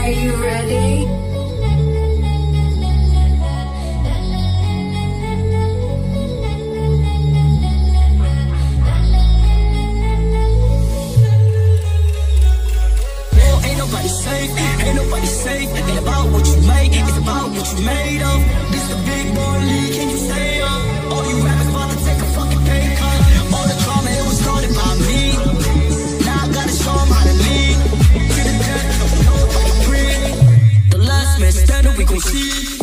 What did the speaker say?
Are you ready? Ain't nobody safe, ain't nobody safe. Ain't about what you make, it's about what you made of. Thank you.